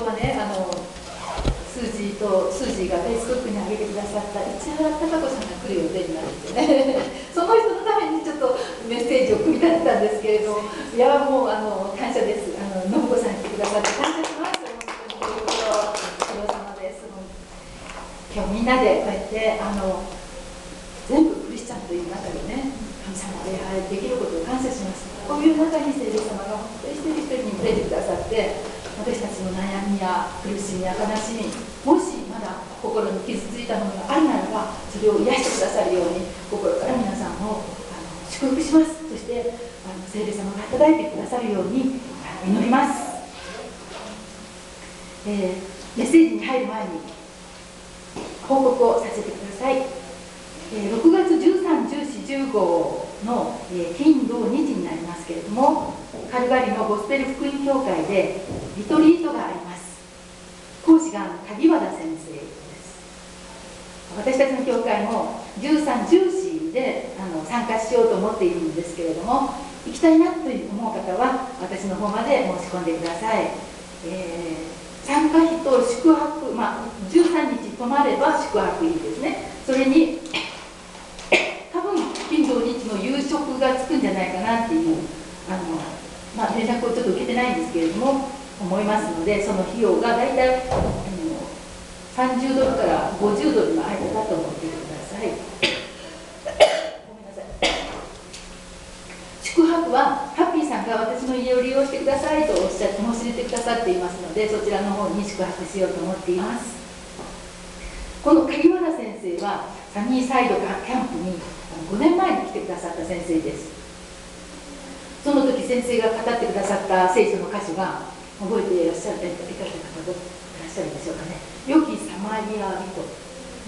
当はねあのスージーとスージーがフェイスブックに上げてくださった市原貴子さんが来る予定になるんですよね。その人のためにちょっとメッセージを組み立てたんですけれどいやもうあの感謝です。あの信子さん来てくださって感謝します本当にご苦労様です今日みんなでこうやってあの全部クリスチャンという中でね。神様礼拝できることを感謝します。こういう中に聖霊様が本当に一人一人に触れてくださって私たちの悩みや苦しみや悲しみもしまだ心に傷ついたものがあるならばそれを癒してくださるように心から皆さんをあの祝福します。そしてあの聖霊様が働いてくださるように祈ります、えー、メッセージに入る前に報告をさせてください、えー、6月13、14、15の、えー、金土日になりますけれどもカルガリのゴスペル福音教会でリトリートがあります。講師が鍵和田先生です。私たちの教会も13、14であの参加しようと思っているんですけれども行きたいなと思う方は私の方まで申し込んでください、えー、参加費と宿泊、まあ、13日泊まれば宿泊費ですね。それに多分金土日の夕食がつくんじゃないかなっていうあのまあ、連絡をちょっと受けてないんですけれども思いますのでその費用が大体、うん、30ドルから50ドルの間だと思ってください。ごめんなさい。宿泊はハッピーさんが私の家を利用してくださいとおっしゃって申し出てくださっていますのでそちらの方に宿泊しようと思っています。この鍵原先生はサニーサイドキャンプに5年前に来てくださった先生です。その時先生が語ってくださった聖書の歌詞が覚えていらっしゃるいかが方がいらっしゃるでしょうかね「良きサマリア人」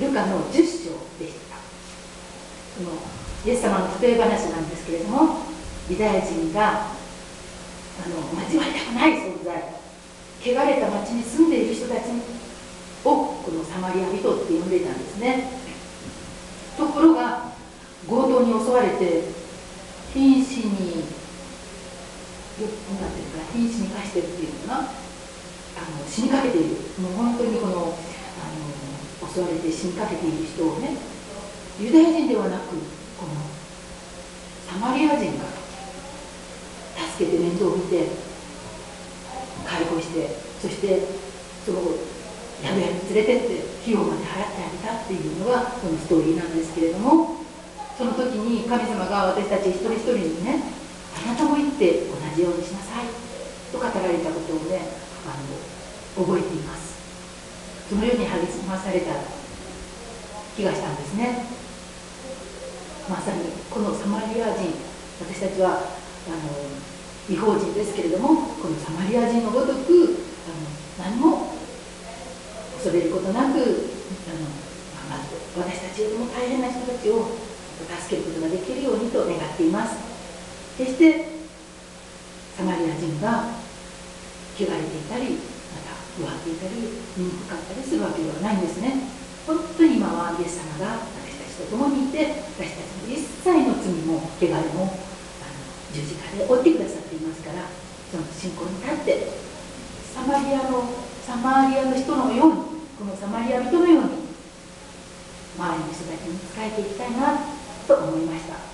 ルカの10章でした。そのイエス様の例え話なんですけれどもユダヤ人があの交わりたくない存在汚れた町に住んでいる人たちをこのサマリア人って呼んでいたんですね。ところが強盗に襲われて瀕死になんていうか瀕死に化してるっていうのかなあの死にかけている。もう本当にこのあの襲われて死にかけている人をねユダヤ人ではなくこのサマリア人が助けて面倒を見て解放してそしてその宿屋に連れてって費用まで払ってあげたっていうのがこのストーリーなんですけれどもその時に神様が私たち一人一人にねあなたも言って同じようにしなさい。と語られたことをねあの覚えています。そのように励まされた気がしたんですね。まさにこのサマリア人私たちはあの違法人ですけれどもこのサマリア人のごとくあの何も恐れることなくあの、まあ、私たちよりも大変な人たちを助けることができるようにと願っています。決してサマリア人が汚れていたりまた弱っていたり醜かったりするわけではないんですね。本当に今はイエス様が私たちと共にいて私たちの一切の罪も汚れもあの十字架で追ってくださっていますからその信仰に立ってサマリアのサマリアの人のようにこのサマリア人のように周りの人たちに仕えていきたいなと思いました。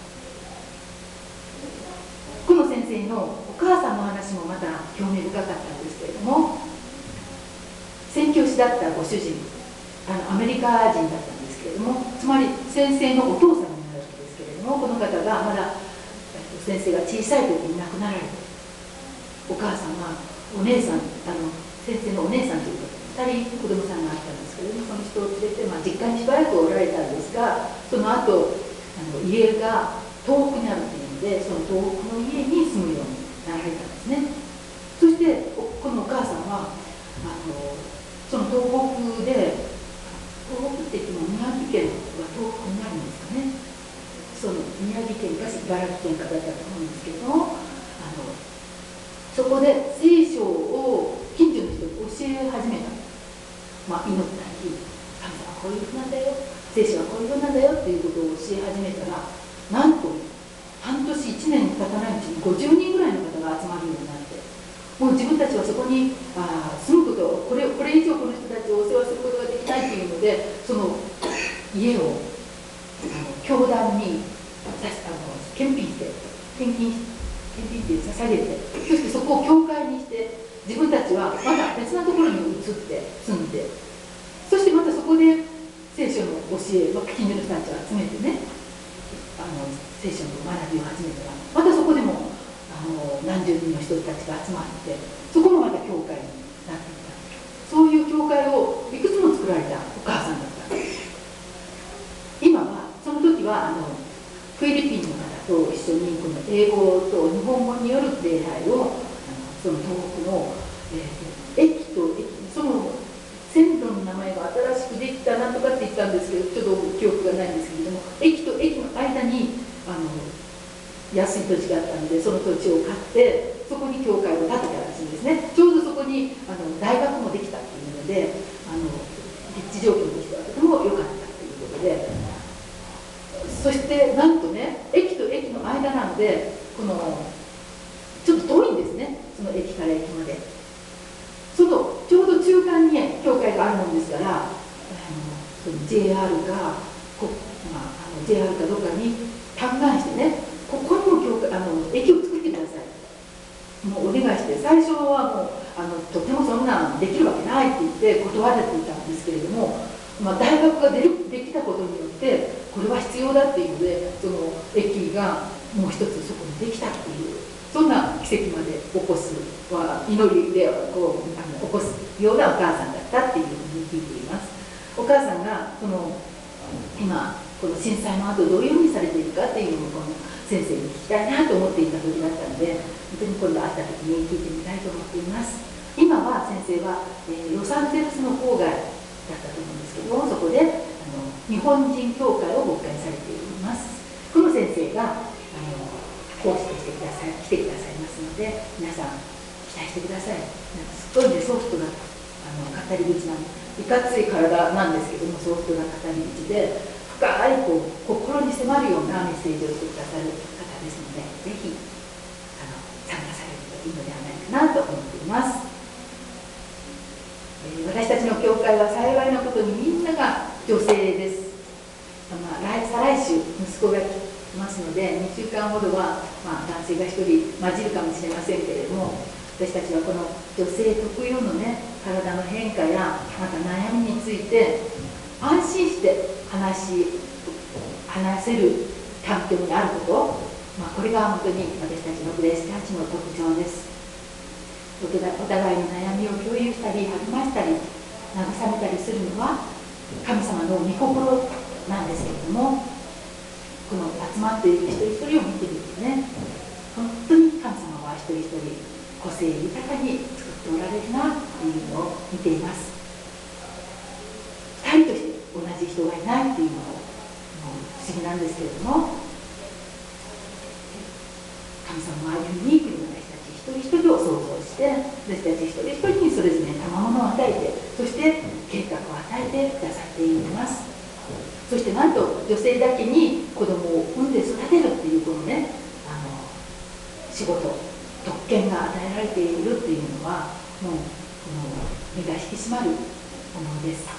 生のお母さんの話もまた興味深かったんですけれども宣教師だったご主人あのアメリカ人だったんですけれどもつまり先生のお父さんになるわけですけれどもこの方がまだ先生が小さい時に亡くなられてお母さんはお姉さんあの先生のお姉さんということ2人子供さんがあったんですけれどもその人を連れて、まあ、実家にしばらくおられたんですがその後あの家が遠くにあるというでその東北の家に住むようになられたんですね。そしてこのお母さんはあのその東北で東北って言っても宮城県は東北になるんですかね。その宮城県か茨城県かだったと思うんですけどもあのそこで聖書を近所の人に教え始めたまあ祈ったり神様はこういうふうなんだよ聖書はこういうふうなんだよっていうことを教え始めたらなんと半年1年経たないうちに50人ぐらいの方が集まるようになってもう自分たちはそこにあすごくことこれこれ以上この人たちをお世話することができないっていうのでその家をあの教団にあの献品して献金献品って捧げてそしてそこを教会にして自分たちはまだ別なところに移って住んでそしてまたそこで聖書の教えを近所の人たちを集めてねあの聖書の学びを始めたらまたそこでもあの何十人たちが集まってそこもまた教会になっていた。そういう教会をいくつも作られたお母さんだった今はその時はあのフィリピンの方と一緒にこの英語と日本語による礼拝をあのその東北の、えー、駅と駅その線路の名前が新しくできたなんとかって言ったんですけどちょっと記憶がないんですけれども駅と駅の間にあの安い土地があったのでその土地を買ってそこに教会を建てたらしいんですねちょうどそこにあの大学もできたっていうのであの立地条件としてはとても良かったということでそしてなんとね駅と駅の間なのでこのちょっと遠いんですねその駅から駅までそのちょうど中間に教会があるもんですからあのその JR がこ、まあ、あの JR かどうかに嘆願してねここにも教会あの駅を作ってください。もうお願いして最初はもうあのとてもそんなんできるわけないって言って断られていたんですけれども、まあ、大学が出るできたことによってこれは必要だっていうのでその駅がもう一つそこにできたっていうそんな奇跡まで起こすは祈りでこうあの起こすようなお母さんだったっていうふうに聞いています。お母さんがその今この震災の後どういうふうにされているかっていうのをこの先生に聞きたいなと思っていた時だったので本当に今度会った時に聞いてみたいと思っています。今は先生は、えー、ロサンゼルスの郊外だったと思うんですけどもそこであの日本人教会を牧会されています。この先生があの講師としてください来てくださいますので皆さん期待してください。なんかすっごいねソフトなあの語り口なんでいかつい体なんですけどもソフトな語り口で深いこう心に迫るようなメッセージをしてくださる方ですのでぜひあの参加されるといいのではないかなと思っています、えー、私たちの教会は幸いなことにみんなが女性です、まあ、来再来週息子が来ますので2週間ほどは、まあ、男性が1人混じるかもしれませんけれども私たちはこの女性特有のね体の変化やまた悩みについて安心して話話せる環境にあること、まあ、これが本当に私たちのグレースチャーチの特徴です。お互いの悩みを共有したり励ましたり慰めたりするのは神様の御心なんですけれどもこの集まっている一人一人を見てみるとね本当に神様は一人一人個性豊かに作っておられるなというのを見ています2人として同じ人がいないっていうのも不思議なんですけれども神様はユニークに私たち一人一人を想像して私たち一人一人にそれぞれ賜物を与えてそして計画を与えてくださっています。そしてなんと女性だけに子供を産んで育てるっていうこのねあの仕事特権が与えられているっていうのはもうこの身が引き締まるものです。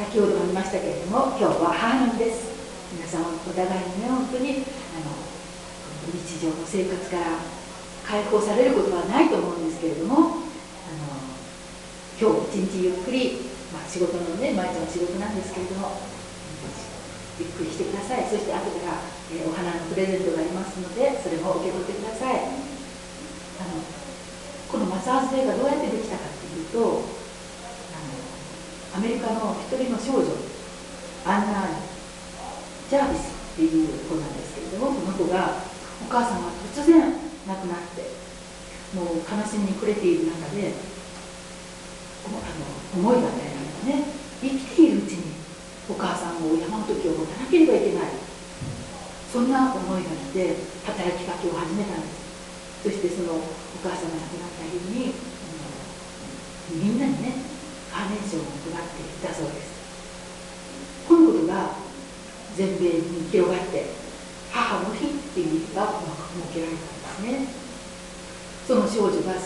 先ほども言いましたけれども今日は母の日です。皆さんお互いにね本当にあの日常の生活から解放されることはないと思うんですけれどもあの今日一日ゆっくり、まあ、仕事のね毎日の仕事なんですけれどもゆっくりしてください。そして後から、えー、お花のプレゼントがありますのでそれも受け取ってください。あのこのマザーズデーがどうやってできたかっていうとアメリカの一人の少女アンナ・ジャービスっていう子なんですけれどもこの子がお母さんが突然亡くなってもう悲しみに暮れている中であの思いが与えられたね生きているうちにお母さんを山の時を持たなければいけない。そんな思いが来て働きかけを始めたんです。そしてそのお母さんが亡くなった日にみんなにねカーネーションを配っていたそうです。このことが全米に広がって母の日っていう日が設けられたんですね。その少女があの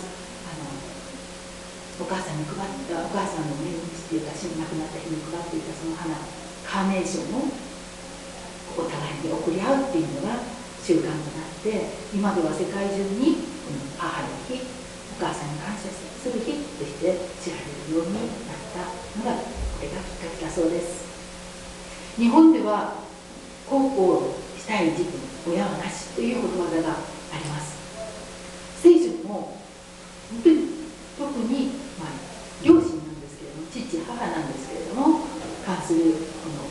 お母さんに配ったお母さんの命日っていうか死亡亡くなった日に配っていたその花カーネーションをお互いに贈り合うっていうのが習慣となって今では世界中に母の日お母さんに感謝する日として知られるようになったのがこれがきっかけだそうです。日本では孝行したい時期に親はなしということわざがあります。聖書にも本当に特に、まあ、両親なんですけれども父母なんですけれども関するこの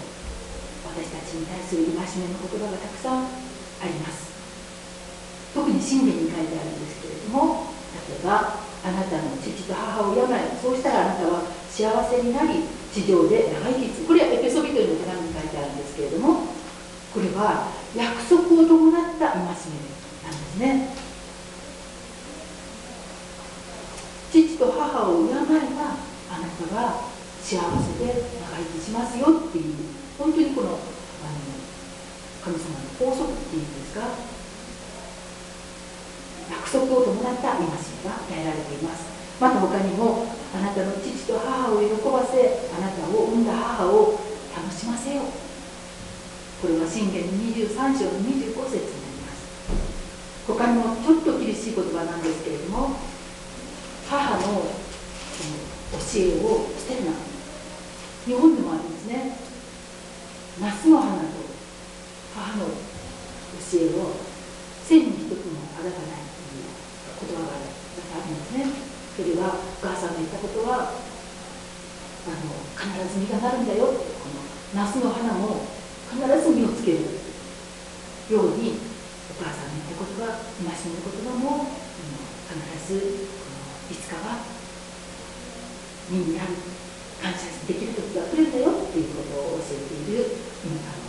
私たちに対する戒めの言葉がたくさんあります。特に信玄に書いてあるんですけれどもえばあなたの父と母を敬いそうしたらあなたは幸せになり地上で長生きするこれはエペソビトリの手紙に書いてあるんですけれどもこれは約束を伴った戒めなんですね。父と母を敬えばあなたは幸せで長生きしますよっていう本当にこのあの神様の法則っていうんですか？束を伴った戒めが与えられています。また他にもあなたの父と母を喜ばせあなたを産んだ母を楽しませよこれは信玄23章の25節になります。他にもちょっと厳しい言葉なんですけれども母の教えを捨てるな。日本でもあるんですね。夏の花と母の教えを千に一つもあらがない言葉があるんですねそれはお母さんの言ったことはあの必ず実がなるんだよってこの夏の花も必ず実をつけるようにお母さんの言ったことは戒めの言葉も、必ずこのいつかは実になる感謝できる時が来るんだよっていうことを教えている、うん、あの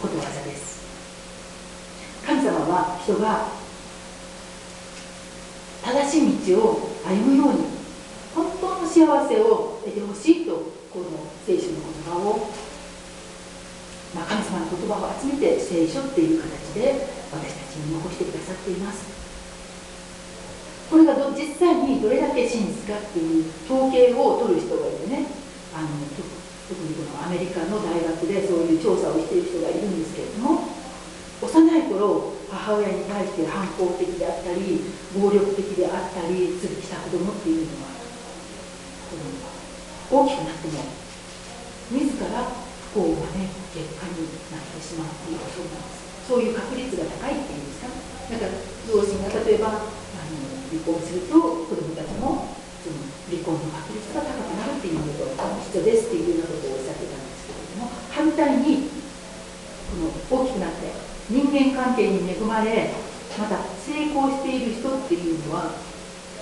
ことわざです。神様は人が正しい道を歩むように本当の幸せを得てほしいとこの聖書の言葉を、まあ、神様の言葉を集めて聖書っていう形で私たちに残してくださっています。これが実際にどれだけ真実かっていう統計を取る人がいてね。あの特にこのアメリカの大学でそういう調査をしている人がいるんですけれども幼い頃母親に対して反抗的であったり暴力的であったりするきた子供っていうのは大きくなっても自ら不幸を招く結果になってしまうというそうなんです。そういう確率が高いっていうんですか？だから両親が例えばあの離婚すると子供たちもその離婚の確率が高くなるっていうこと必要ですっていうようなことをおっしゃってたんですけれども反対にこの大きくなって人間関係に恵まれまた成功している人っていうのは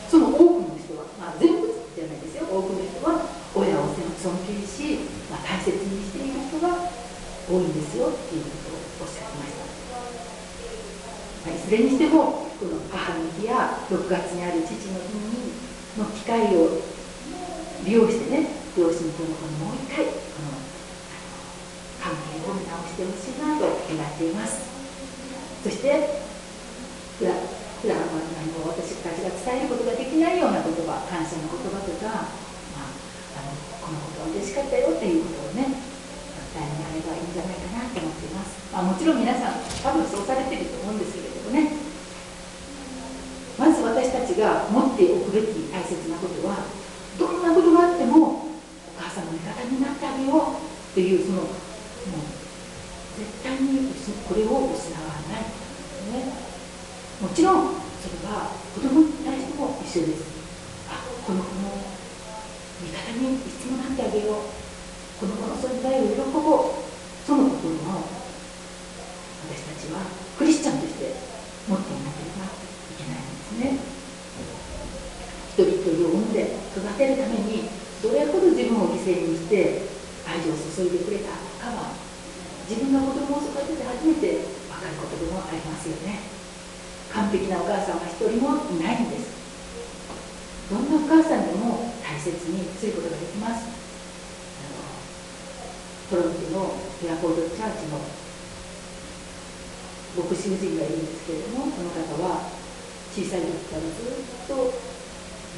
その多くの人は、まあ、全部じゃないですよ。多くの人は親を尊敬し、まあ、大切にしている人が多いんですよっていうことをおっしゃってました、まあ、いずれにしてもこの母の日や6月にある父の日にの機会を利用してね両親とのこのもう一回この関係を見直してほしいなと願っています。そして普段普段はの私たちが伝えることができないような言葉感謝の言葉とか、まあ、あのこのことは嬉しかったよっていうことをね伝えらればいいんじゃないかなと思っています、まあ、もちろん皆さん多分そうされてると思うんですけれどもねまず私たちが持っておくべき大切なことはどんなことがあってもお母さんの味方になってあげようというそのもう絶対にこれを失わない、ね、もちろんそれは子供に対しても一緒ですあこの子の味方にいつもなってあげようこの子の存在を喜ぼうその心を私たちはクリスチャンとして持っていなければいけないんですね一人一人を産んで育てるためにどれほど自分を犠牲にして愛情を注いでくれたかは自分の子供を育てて初めて分かることでもありますよね。完璧なお母さんは一人もいないんです。どんなお母さんでも大切にすることができます。トロントのフェアフォードチャーチの牧師夫人がいるんですけれどもこの方は小さい時からずっと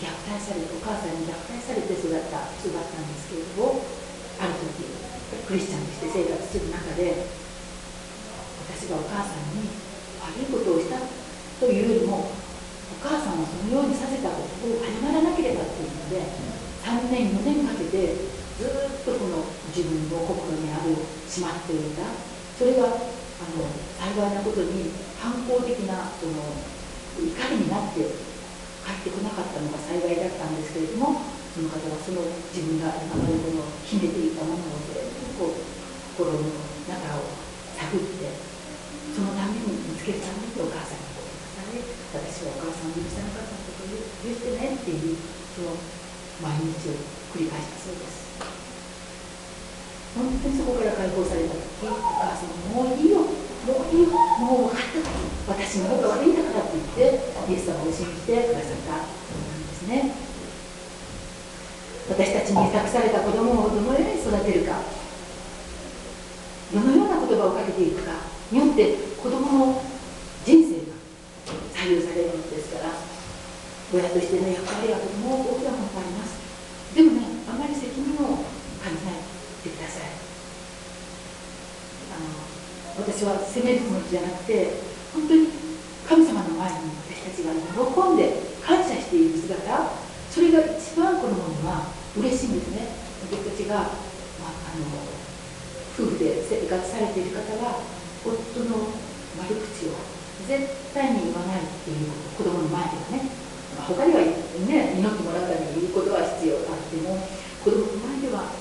虐待されてお母さんに虐待されて育った人だったんですけれどもある時クリスチャンとして生活する中で私がお母さんに悪いことをしたというよりもお母さんはそのようにさせたことを謝らなければっていうので3年4年かけてずっとこの自分の心にあるしまっておいたそれがあの幸いなことに反抗的なその怒りになって帰ってこなかったのが幸いだったんですけれどもその方はその自分が今までこの秘めていたものを全部こう心の中を探ってそのために見つけるためにお母さんにごめんなさい。私はお母さんを許せなかったことを許してねっていうその毎日を繰り返したそうです。本当にそこから解放された時お母さんもういいよ。もういいよもう分かった私の方が悪いんだからって言ってイエス様を信じてくださったそうなんですね。私たちに託された子供をどのように育てるか。どのような言葉をかけていくか。によって子供の人生が左右されるのですから親としての役割はとても大きなものがあります。でもねあまり責任を感じないてくださいあの私は責めるつもりじゃなくて本当に神様の前に私たちが喜んで感謝している姿それが一番このものは嬉しいんですね。私たちが、まあ、あの夫婦で生活されている方は夫の悪口を絶対に言わないっていう子供の前ではね、他にはね祈ってもらうために言うことは必要あっても子供の前では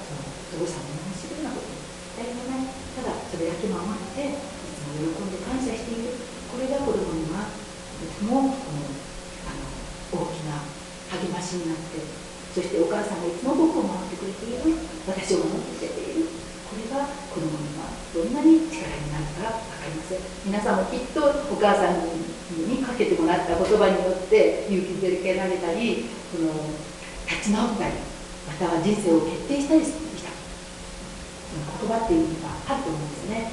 お父さんの面白いなこと誰もないただそれだけ守っていつも喜んで感謝しているこれが子供にはとてもあの大きな励ましになってそしてお母さんがいつも僕を守ってくれている。私を守ってくれているこれが子供にはどん。なに力になるか分かりません。皆さんもきっとお母さんにかけてもらった言葉によって勇気づけられたりこの立ち直ったりまたは人生を決定したりした言葉っていうのがあると思うんですね。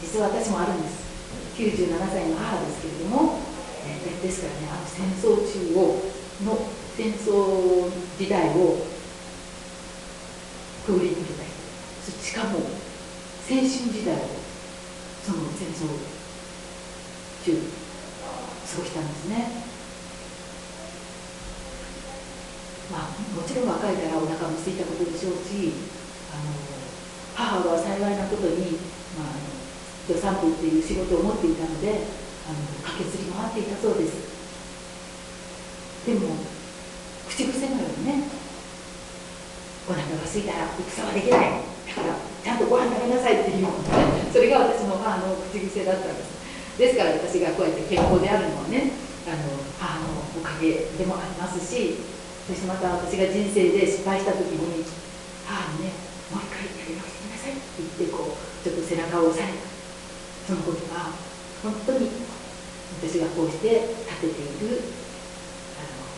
実は私もあるんです。97歳の母ですけれども、えー、ですからねあの戦争中をの戦争時代をくぐり抜けた人しかも青春時代をその戦争中過ごしたんですね。まあ、もちろん若いからお腹も空いたことでしょうしあの母は幸いなことに、まあ、助産婦っていう仕事を持っていたのであの駆けずり回っていたそうです。でも口癖のようにねお腹が空いたら戦はできないだからちゃんとご飯食べなさいっていう、それが私の母の口癖だったんです。ですから私がこうやって健康であるのはねあの母のおかげでもありますしそしてまた私が人生で失敗した時に母にねもう一回やり直して。みなさいって言ってこうちょっと背中を押されたそのことが本当に私がこうして立てているあの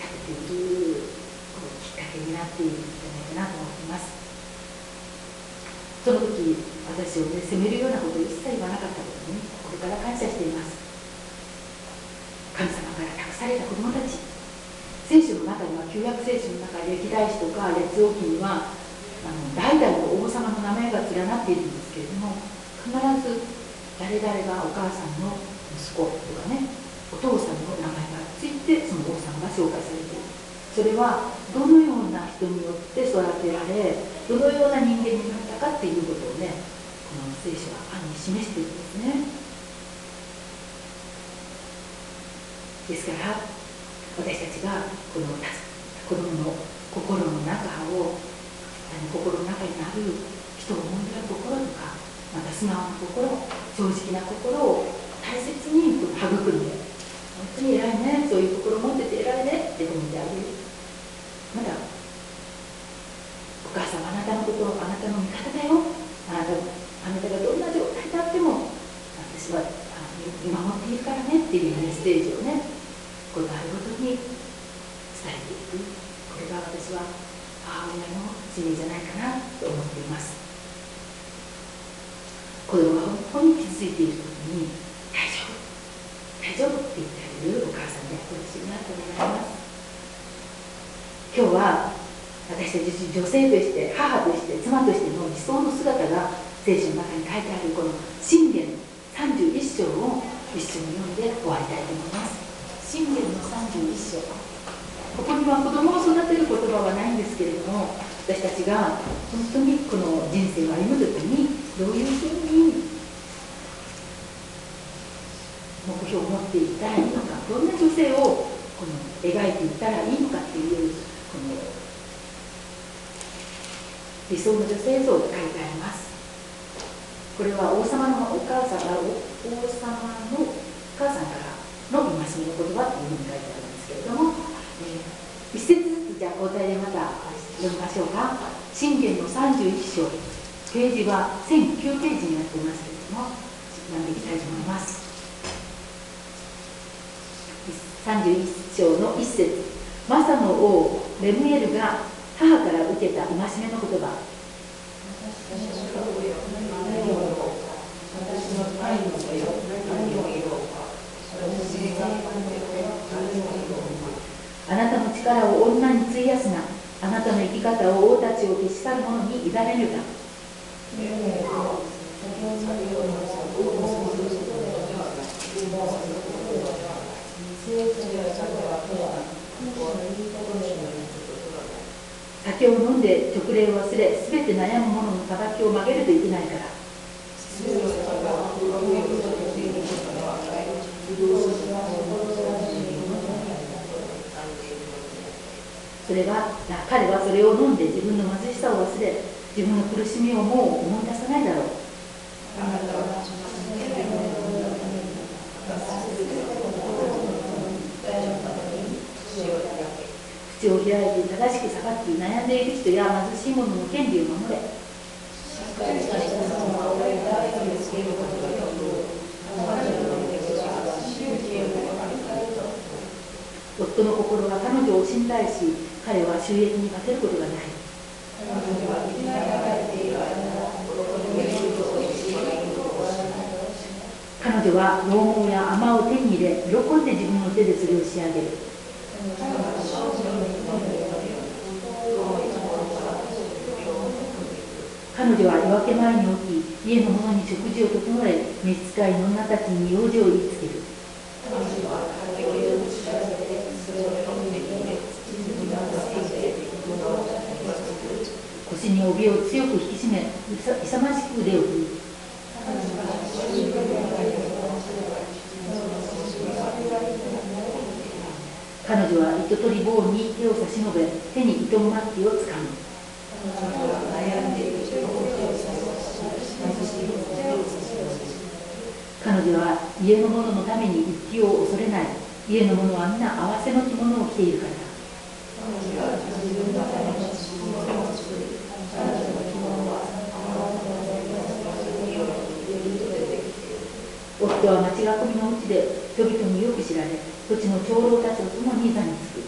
立てているこうきっかけになっているんじゃないかなと思っています。その時私をね責めるようなことを一切言わなかったことにこれから感謝しています。神様から託された子供たち。聖書の中には旧約聖書の中で歴代史とか列王記にはあの代々の王様の名前が連なっているんですけれども必ず誰々がお母さんの息子とかねお父さんの名前がついてその王さんが紹介されているそれはどのような人によって育てられどのような人間になったかっていうことをねこの聖書は暗に示しているんですね。ですから私たちがこの子供の心の中をあの心の中にある人を思いやる心とかまた素直な心正直な心を大切に育んで本当に偉いねそういう心持ってて偉いねって褒めてあげるまだお母さんあなたのことあなたの味方だよあなたあなたがどんな状態であっても私は見守っているからねっていうメッセージをねこれあるごとに伝えていく。これが私は母親の使命じゃないかなと思っています。子供が本当に傷ついている時に「大丈夫。大丈夫」って言ってあげるお母さんでやってほしいなと思います。今日は私たち女性として母として妻としての理想の姿が聖書の中に書いてあるこの信玄31章を一緒に読んで終わりたいと思います。信玄の31章ここには子供を育てる言葉はないんですけれども私たちが本当にこの人生を歩む時にどういうふうに目標を持っていったらいいのかどんな女性をこの描いていったらいいのかっていうこの理想の女性像が書いてあります。これは王様のお母さんが王様のお母さんからの戒めの言葉というふうに書いてあるんですけれども、えー、一節ずつじゃあ交代でまた読みましょうか。信玄の31章ページは1009ページになっていますけれども読んでいきたいと思います。31章の一節マサの王レムエルが母から受けた戒めの言葉。あなたの力を女に費やすなあなたの生き方を王たちを消し去る者に委ねるが酒を飲んで直令を忘れ、すべて悩む者の叩きを曲げるといけないから。それは彼はそれを飲んで自分の貧しさを忘れ自分の苦しみをもう思い出さないだろう。口を開いて正しく裁き悩んでいる人や貧しい者の権利を守れ。夫の心は彼女を信頼し彼は収益に勝てることがない。彼女は老毛や甘を手に入れ喜んで自分の手でそれを仕上げる。彼女は夜明け前に起き家の者に食事を整え召使いの女たちに用事を言いつける。腰に帯を強く引き締め勇ましく腕を振る。彼女は糸取り棒に手を差し伸べ手に糸巻きをつかむ。彼女は家の者のために一気を恐れない。家の者は皆合わせの着物を着ているから夫は町囲みのうちで人々によく知られ土地の長老たちと共に座につく。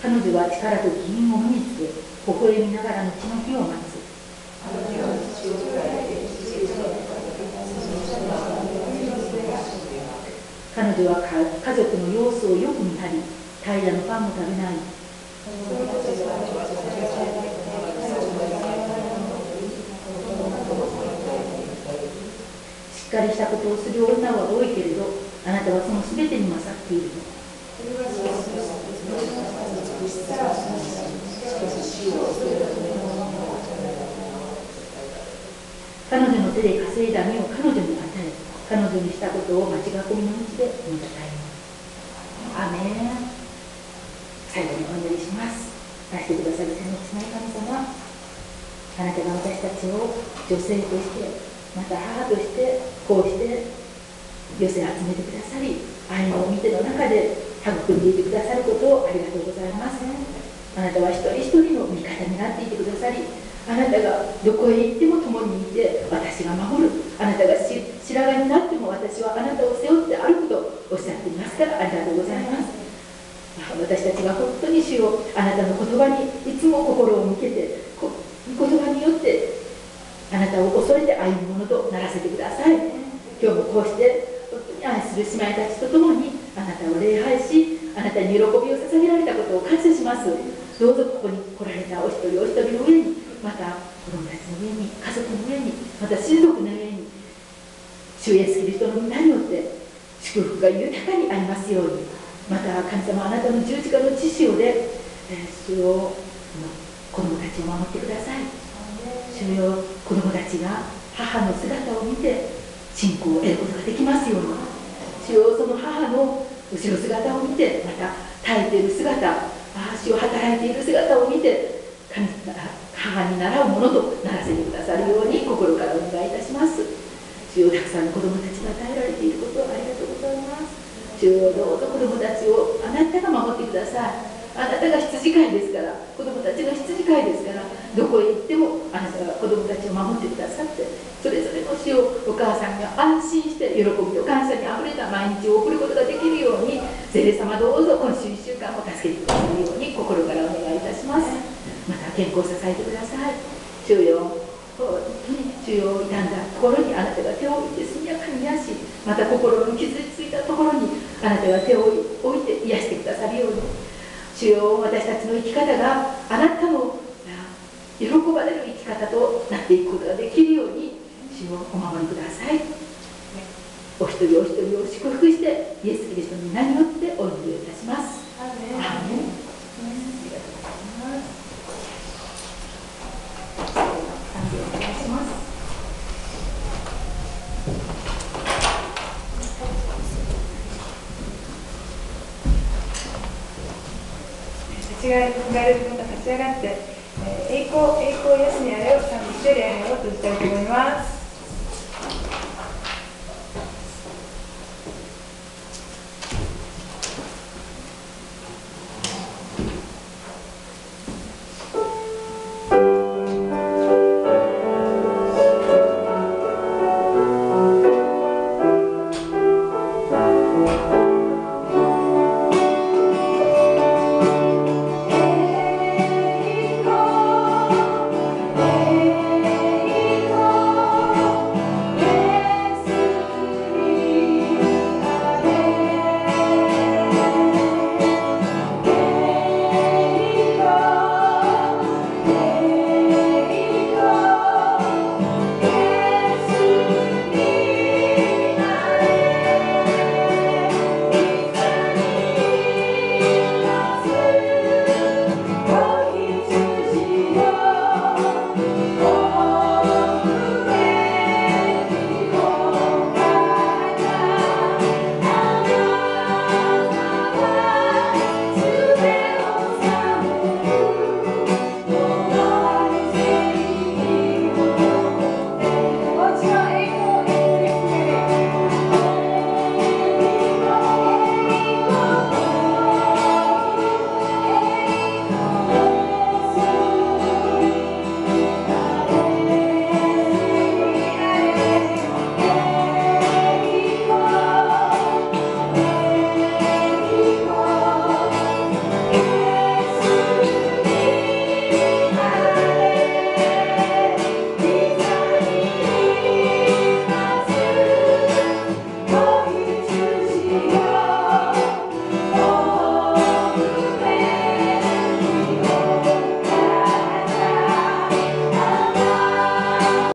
彼女は力と機運を身につけ微笑みながらの血の日を待つ。彼女は家族の様子をよく見張り平らのパンも食べないしっかりしたことをする女は多いけれどあなたはその全てに勝っている彼女の手で稼いだ身を彼女に与え彼女にしたことを町囲みの道で見たたえアメン。最後にお祈りします。出してくださる天の父な神様。あなたが私たちを女性としてまた母としてこうして寄せ集めてくださり愛の見ての中で育んでいてくださることをありがとうございます。あなたは一人一人の味方になっていてくださりあなたがどこへ行っても共にいて私が守る。あなたが白髪になっても私はあなたを背負って歩くとおっしゃっていますからありがとうございます。私たちが本当に主をあなたの言葉にいつも心を向けて言葉によってあなたを恐れて歩むものとならせてください。今日もこうして本当に愛する姉妹たちと共にあなたを礼拝しあなたに喜びを捧げられたことを感謝します。どうぞここに来られたお一人お一人の上にまた子供たちの上に家族の上にまた親族の上に主イエスキリストの皆によって祝福が豊かにありますように。また神様あなたの十字架の知識をで、えー、主よ子供たちを守ってください。主よ子供たちが母の姿を見て信仰を得ることができますように。主よその母の後ろ姿を見てまた耐えている姿主を働いている姿を見て神母に習うものとならせてくださるように心からお願いいたします。主よたくさんの子供たちが与えられていることをありがとうございます。主よどうぞ子供たちをあなたが守ってください。あなたが羊飼いですから子供たちの羊飼いですからどこへ行ってもあなたが子供たちを守ってくださってそれぞれの死をお母さんが安心して喜びと感謝にあふれた毎日を送ることができるように聖霊様どうぞ今週1週間も助けてくださるように心からお願いいたします。また健康を支えてください。主よ本当に主よ傷んだところにあなたが手を置いて速やかに癒しまた心の傷ついたところにあなたが手を置いて癒してくださるように。主よ私たちの生き方があなたの喜ばれる生き方となっていくことができるように主をお守りください。お一人お一人を祝福してイエス・キリストの皆によってお祈りいたします。アーメン。ち上がるまた立ち上がって、え、栄光栄光を癒しにあれを賛美して礼拝を閉じたいと思います。